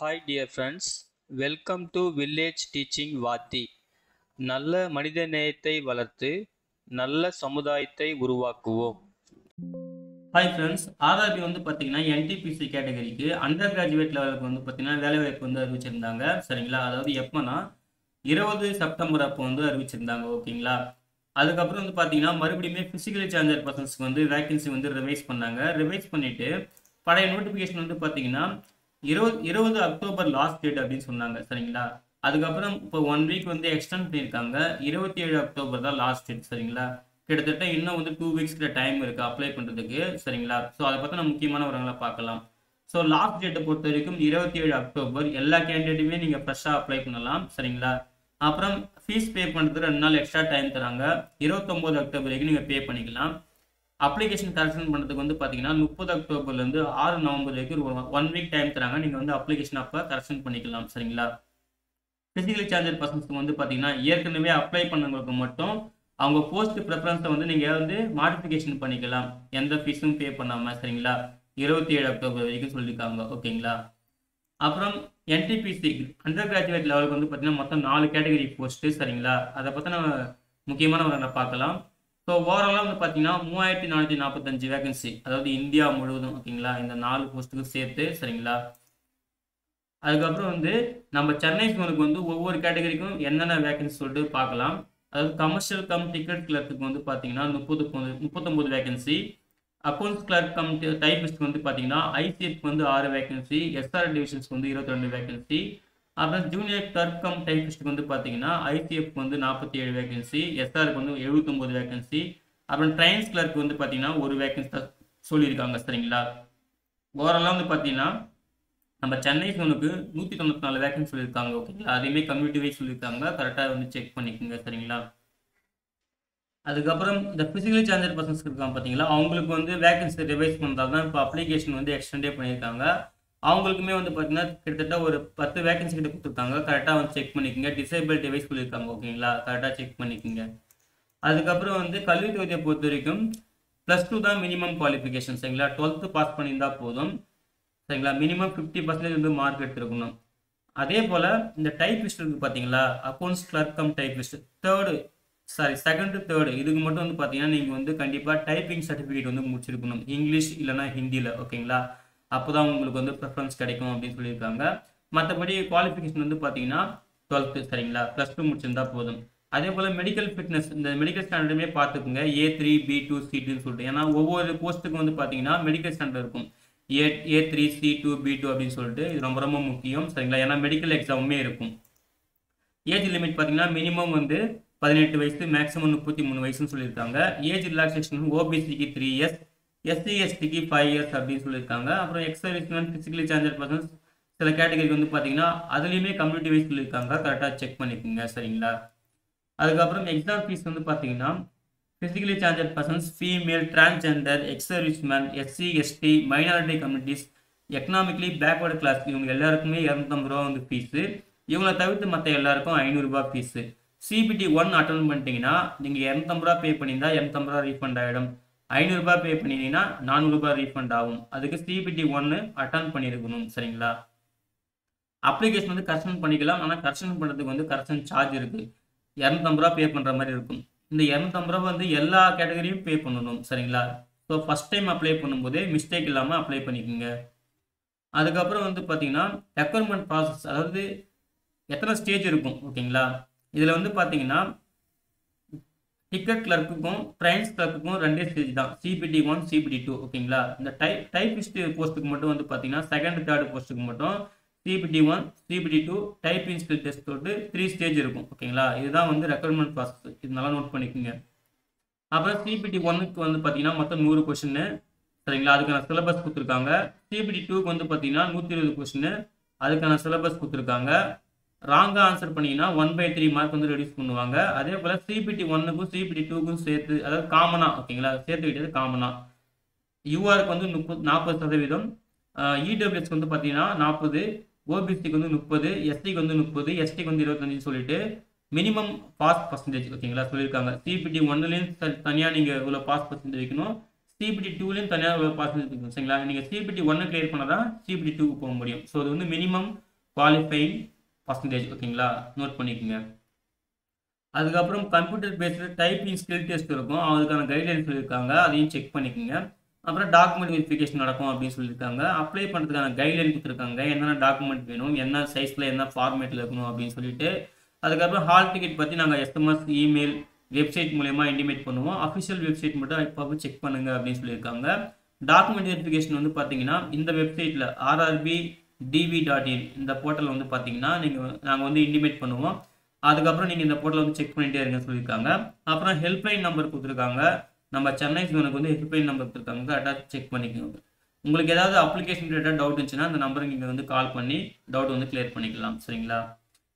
Hi dear friends welcome to village teaching வாத்தி நல்ல மனித நேயத்தை வளர்த்து நல்ல சமுதாயத்தை உருவாக்குவோம். ஹாய் ஃப்ரெண்ட்ஸ் ஆர்ஆர்பி வந்து பார்த்தீங்கன்னா என்டிபிசி கேட்டகரிக்கு அண்டர் கிராஜுவேட் லெவலுக்கு வந்து பார்த்தீங்கன்னா வேலைவாய்ப்பு வந்து அறிவிச்சிருந்தாங்க. சரிங்களா? அதாவது எப்போனா இருபது செப்டம்பர் அப்போ வந்து அறிவிச்சிருந்தாங்க. ஓகேங்களா? அதுக்கப்புறம் வந்து பார்த்தீங்கன்னா மறுபடியுமே ஃபிசிக்கலி சார்ஜர் பர்சன்ஸ்க்கு வந்து வேகன்சி வந்து ரிவைஸ் பண்ணாங்க. ரிவைஸ் பண்ணிட்டு பழைய நோட்டிஃபிகேஷன் வந்து பார்த்தீங்கன்னா இருபது இருபது அக்டோபர் லாஸ்ட் டேட் அப்படின்னு சொன்னாங்க சரிங்களா? அதுக்கப்புறம் இப்போ ஒன் வீக் வந்து எக்ஸ்டெண்ட் பண்ணியிருக்காங்க. இருபத்தி ஏழு அக்டோபர் தான் லாஸ்ட் டேட் சரிங்களா? கிட்டத்தட்ட இன்னும் வந்து டூ வீக்ஸ்க்கு டைம் இருக்குது அப்ளை பண்ணுறதுக்கு சரிங்களா? ஸோ அதை பற்றின முக்கியமான உரங்களை பார்க்கலாம். ஸோ லாஸ்ட் டேட்டை பொறுத்த வரைக்கும் இருபத்தி ஏழு அக்டோபர் எல்லா கேண்டிடேட்டுமே நீங்கள் ஃப்ரெஷ்ஷாக அப்ளை பண்ணலாம் சரிங்களா? அப்புறம் ஃபீஸ் பே பண்ணுறதுக்கு ரெண்டு நாள் எக்ஸ்ட்ரா டைம் தராங்க. இருபத்தொம்போது அக்டோபர் வரைக்கும் நீங்கள் பே பண்ணிக்கலாம். அப்ளிகேஷன் கரெக்ஷன் பண்ணுறதுக்கு வந்து பார்த்தீங்கன்னா முப்பது அக்டோபர்லேருந்து ஆறு நவம்பர் வரைக்கும் ஒரு ஒன் வீக் டைம் தராங்க. நீங்கள் வந்து அப்ளிகேஷன் அப்போ கரெக்ஷன் பண்ணிக்கலாம் சரிங்களா? ஃபிசிக்கலி சார்ஜர் பர்சன்ஸ்க்கு வந்து பார்த்தீங்கன்னா ஏற்கனவே அப்ளை பண்ணவங்களுக்கு மட்டும் அவங்க போஸ்ட் ப்ரிஃபரன்ஸை வந்து நீங்கள் வந்து மாடிஃபிகேஷன் பண்ணிக்கலாம். எந்த ஃபீஸும் பே பண்ணாமல் சரிங்களா? இருபத்தி ஏழு அக்டோபர் வரைக்கும் சொல்லியிருக்காங்க ஓகேங்களா? அப்புறம் என்டிபிசி அண்டர் கிராஜுவேட் லெவலுக்கு வந்து பார்த்தீங்கன்னா மொத்தம் நாலு கேட்டகரி போஸ்ட்டு சரிங்களா? அதை பற்றின முக்கியமான விவரங்களை பார்க்கலாம். ஸோ ஓவராலாக வந்து பார்த்தீங்கன்னா மூவாயிரத்தி நானூற்றி நாற்பத்தஞ்சு வேகன்சி அதாவது இந்தியா முழுவதும் ஓகேங்களா? இந்த நாலு போஸ்ட்டுக்கும் சேர்த்து சரிங்களா? அதுக்கப்புறம் வந்து நம்ம சென்னை ஸ்கூலுக்கு வந்து ஒவ்வொரு கேட்டகரிக்கும் என்னென்ன வேகன்சி சொல்லிட்டு பார்க்கலாம். அதாவது கமர்ஷியல் கம் டிக்கெட் கிளர்க்கு வந்து பார்த்தீங்கன்னா முப்பது முப்பத்தொம்போது வேகன்சி அக்கௌண்ட்ஸ் கிளர்க் கம் டைபிஸ்ட்க்கு வந்து பார்த்தீங்கன்னா ஐசிஎஃப்க்கு வந்து ஆறு வேகன்சி எஸ்ஆர் டிவிஷன்ஸ்க்கு வந்து இருபத்தி ரெண்டு வேகன்சி அப்புறம் ஜூனியர் கிளர்க் கம் வந்து பார்த்தீங்கன்னா ஐசிஎஃப்க்கு வந்து நாற்பத்தி ஏழு வேகன்சி எஸ்ஆருக்கு வந்து எழுபத்தொம்போது வேகன்சி அப்புறம் ட்ரைன்ஸ் கிளர்க் வந்து பார்த்தீங்கன்னா ஒரு வேகன்சி தான் சொல்லியிருக்காங்க சரிங்களா? ஓவராலாக வந்து பார்த்தீங்கன்னா நம்ம சென்னை ஜோனுக்கு நூற்றி தொண்ணூற்றி நாலு வேகன்சி சொல்லியிருக்காங்க ஓகேங்களா அதையுமே கம்யூனிட்டி வைஸ் சொல்லியிருக்காங்க கரெக்டாக வந்து செக் பண்ணிக்கோங்க சரிங்களா? அதுக்கப்புறம் இந்த ஃபிசிக்கலி சேஞ்சர் பர்சன்ஸ் இருக்காங்க பார்த்தீங்களா அவங்களுக்கு வந்து வேகன்சி ரிவைஸ் பண்ணுறது தான் இப்போ அப்ளிகேஷன் வந்து எக்ஸ்டெண்டே பண்ணியிருக்காங்க. அவங்களுக்குமே வந்து பார்த்தீங்கன்னா கிட்டத்தட்ட ஒரு பத்து வேகன்சி கிட்ட கொடுத்துருக்காங்க. கரெக்டாக வந்து செக் பண்ணிக்கோங்க. டிசேபிள் டிவைஸ் சொல்லியிருக்காங்க ஓகேங்களா கரெக்டாக செக் பண்ணிக்கோங்க. அதுக்கப்புறம் வந்து கல்வி தொகுதியை பொறுத்த வரைக்கும் ப்ளஸ் டூ தான் மினிமம் குவாலிஃபிகேஷன் சரிங்களா? டுவெல்த்து பாஸ் பண்ணியிருந்தால் போதும். சரிங்களா? மினிமம் ஃபிஃப்டி பர்சன்டேஜ் வந்து மார்க் எடுத்துருக்கணும். அதே போல் இந்த டைப்பிஸ்ட் இருக்குது பார்த்தீங்களா accounts clerk cum typist third sorry second third இதுக்கு மட்டும் வந்து பார்த்தீங்கன்னா நீங்கள் வந்து கண்டிப்பாக டைப்பிங் சர்டிஃபிகேட் வந்து முடிச்சிருக்கணும். இங்கிலீஷ் இல்லைனா ஹிந்தியில் ஓகேங்களா அப்போ தான் உங்களுக்கு வந்து ப்ரிஃபரன்ஸ் கிடைக்கும் அப்படின்னு சொல்லியிருக்காங்க. மற்றபடி குவாலிஃபிகேஷன் வந்து பார்த்தீங்கன்னா டுவெல்த்து சரிங்களா? ப்ளஸ் டூ முடிச்சிருந்தா போதும். அதே போல் மெடிக்கல் ஃபிட்னஸ் இந்த மெடிக்கல் ஸ்டாண்டர்டுமே பார்த்துக்குங்க A three B two C டூன்னு சொல்லிட்டு. ஏன்னா ஒவ்வொரு போஸ்ட்டுக்கும் வந்து பார்த்தீங்கன்னா மெடிக்கல் ஸ்டாண்டர்ட் இருக்கும். A A three C two B two அப்படின்னு சொல்லிட்டு. இது ரொம்ப ரொம்ப முக்கியம். சரிங்களா? ஏன்னா மெடிக்கல் எக்ஸாமுமே இருக்கும். ஏஜ் லிமிட் பார்த்தீங்கன்னா மினிமம் வந்து பதினெட்டு வயசு மேக்ஸிமம் முப்பத்தி மூணு வயசுன்னு சொல்லியிருக்காங்க. ஏஜ் ரிலாக்ஸேஷன் ஓபிசிக்கு த்ரீ இயர்ஸ் எஸ்சி எஸ்டிக்கு ஃபைவ் இயர்ஸ் அப்படின்னு சொல்லியிருக்காங்க. அப்புறம் ex serviceman physically challenged persons சில கேட்டகரிக்கு வந்து பார்த்தீங்கன்னா அதுலேயுமே கம்யூனிட்டி வைஸ் சொல்லியிருக்காங்க. கரெக்டாக செக் பண்ணிக்கோங்க. சரிங்களா? அதுக்கப்புறம் எக்ஸாம் ஃபீஸ் வந்து பார்த்தீங்கன்னா physically challenged persons female transgender ex serviceman SC ST minority communities economically backward class இவங்க எல்லாருக்குமே இரநூத்தம்பது ரூபா வந்து ஃபீஸு இவங்களை தவிர்த்து மற்ற எல்லாருக்கும் ஐநூறுரூபா ஃபீஸு சிபிடி ஒன் அட்டன் பண்ணிட்டீங்கன்னா நீங்கள் இரநூத்தம்பது ரூபா பே பண்ணியிருந்தால் இரநூத்தம்பது ரூபா ரீஃபண்ட் ஆகிடும் ஐநூறுரூபா பே பண்ணினீங்கன்னா நானூறுரூபா ரீஃபண்ட் ஆகும். அதுக்கு சிபிடி ஒன்று அட்டன் பண்ணியிருக்கணும் சரிங்களா? அப்ளிகேஷன் வந்து கரெக்ஷன் பண்ணிக்கலாம். ஆனால் கரெக்ஷன் பண்ணுறதுக்கு வந்து கரெக்ஷன் சார்ஜ் இருக்குது இரநூத்தம்பது ரூபா பே பண்ணுற மாதிரி இருக்கும். இந்த இரநூத்தம்பது ரூபா வந்து எல்லா கேட்டகரியும் பே பண்ணணும் சரிங்களா? ஸோ ஃபஸ்ட் டைம் அப்ளை பண்ணும்போது மிஸ்டேக் இல்லாமல் அப்ளை பண்ணிக்கோங்க. அதுக்கப்புறம் வந்து பார்த்தீங்கன்னா ரெக்குவயர்மெண்ட் ப்ராசஸ் அதாவது எத்தனை ஸ்டேஜ் இருக்கும் ஓகேங்களா? இதில் வந்து பார்த்தீங்கன்னா டிக்கெட் கிளர்க்குக்கும் ட்ரைன்ஸ் கிளர்க்குக்கும் ரெண்டே ஸ்டேஜ் தான். சிபிடி ஒன் சிபிடி டூ ஓகேங்களா இந்த டைப் டைபிஸ்ட் போஸ்ட்டுக்கு மட்டும் வந்து பார்த்தீங்கன்னா செகண்ட் தேர்ட் போஸ்ட்டுக்கு மட்டும் CBT one CBT two type skill test தொட்டு த்ரீ ஸ்டேஜ் இருக்கும் ஓகேங்களா இதுதான் வந்து ரெக்குவயர்மெண்ட் ப்ராசஸ் இதனால நோட் பண்ணிக்கோங்க. அப்புறம் சிபிடி ஒன்னுக்கு வந்து பார்த்தீங்கன்னா மொத்தம் நூறு கொஷின்னு சரிங்களா? அதுக்கான சிலபஸ் கொடுத்துருக்காங்க. சிபிடி டூக்கு வந்து பார்த்தீங்கன்னா நூற்றி இருபது கொஷின்னு அதுக்கான சிலபஸ் கொடுத்துருக்காங்க. ராங்காக ஆன்சர் பண்ணிங்கன்னா ஒன் பை த்ரீ மார்க் வந்து ரெடியூஸ் பண்ணுவாங்க. அதே போல் சிபிடி ஒன்னுக்கும் சிபிடி டூக்கும் சேர்த்து அதாவது காமனாக ஓகேங்களா சேர்த்துக்கிட்டது காமனாக யூஆருக்கு வந்து முப்பது நாற்பது சதவீதம். இடபிள்யூஎஸ்க்கு வந்து பார்த்தீங்கன்னா நாற்பது ஓபிசிக்கு வந்து முப்பது எஸ்டிக்கு வந்து முப்பது எஸ்டிக்கு வந்து இருபத்தஞ்சுன்னு சொல்லிட்டு மினிமம் பாஸ் பர்சன்டேஜ் ஓகேங்களா சொல்லியிருக்காங்க. சிபிடி ஒன்னுலேயும் தனியாக நீங்கள் இவ்வளோ பாஸ் பர்சன்டேஜ் வைக்கணும். சிபிடி டூலையும் தனியாக இவ்வளோ பாஸ் பர்சன்டேஜ் வைக்கணும் சரிங்களா? நீங்கள் சிபிடி ஒன்று கிளியர் பண்ணால் தான் சிபிடி டூக்கு போக முடியும். ஸோ அது வந்து மினிமம் குவாலிஃபைங் பர்சன்டேஜ் ஓகேங்களா? நோட் பண்ணிக்கோங்க. அதுக்கப்புறம் computer based typing skill test இருக்கும். அதுக்கான கைட்லைன் சொல்லியிருக்காங்க. அதையும் செக் பண்ணிக்கோங்க. அப்புறம் டாக்குமெண்ட் வெரிஃபிகேஷன் நடக்கும் அப்படின்னு சொல்லியிருக்காங்க. அப்ளை பண்ணுறதுக்கான கைட்லைன் கொடுத்துருக்காங்க. என்னென்ன டாக்குமெண்ட் வேணும்? என்ன சைஸில் என்ன ஃபார்மேட்டில் இருக்கணும் அப்படின்னு சொல்லிட்டு. அதுக்கப்புறம் ஹால் டிக்கெட் பற்றி நாங்கள் எஸ்எம்எஸ் இமெயில் வெப்சைட் மூலயமா இன்டிமேட் பண்ணுவோம். அஃபிஷியல் வெப்சைட் மட்டும் இப்போ செக் பண்ணுங்க அப்படின்னு சொல்லியிருக்காங்க. டாக்குமெண்ட் வெரிஃபிகேஷன் வந்து பார்த்தீங்கன்னா இந்த வெப்சைட்டில் ஆர்ஆர்பி டிவி டாட் இன் இந்த போர்ட்டல் வந்து பார்த்தீங்கன்னா நீங்கள் நாங்கள் வந்து இன்டிமேட் பண்ணுவோம். அதுக்கப்புறம் நீங்கள் இந்த போர்ட்டல் வந்து செக் பண்ணிகிட்டே இருங்கன்னு சொல்லியிருக்காங்க. அப்புறம் ஹெல்ப்லைன் நம்பர் கொடுத்துருக்காங்க. நம்ம சென்னை சிவனுக்கு வந்து ஹெல்ப்லைன் நம்பர் கொடுத்துருக்காங்க. கரெக்டாக செக் பண்ணிக்கோங்க. உங்களுக்கு ஏதாவது அப்ளிகேஷன் ரிலேட்டாக டவுட் இருந்துச்சுன்னா அந்த நம்பருக்கு நீங்கள் வந்து கால் பண்ணி டவுட் வந்து கிளியர் பண்ணிக்கலாம். சரிங்களா?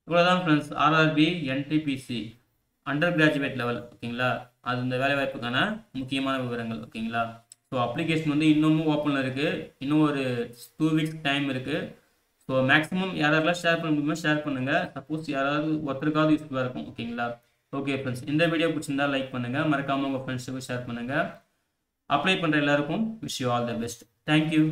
இவ்வளோதான் friends RRB NTPC under graduate level ஓகேங்களா அது இந்த வேலைவாய்ப்புக்கான முக்கியமான விவரங்கள் ஓகேங்களா ஸோ அப்ளிகேஷன் வந்து இன்னமும் ஓப்பனில் இருக்குது இன்னும் ஒரு டூ வீக்ஸ் டைம் இருக்குது ஸோ மேக்ஸிமம் யாரெல்லாம் ஷேர் பண்ண முடியுமோ ஷேர் பண்ணுங்கள் சப்போஸ் யாராவது ஒருத்தருக்காவது யூஸ்ஃபுல்லாக இருக்கும். ஓகேங்களா? ஓகே ஃப்ரெண்ட்ஸ் இந்த வீடியோ பிடிச்சிருந்தா லைக் பண்ணுங்கள் மறக்காமல் உங்கள் ஃப்ரெண்ட்ஸுக்கு ஷேர் பண்ணுங்கள் அப்ளை பண்ணுற எல்லாருக்கும் wish you all the best thank you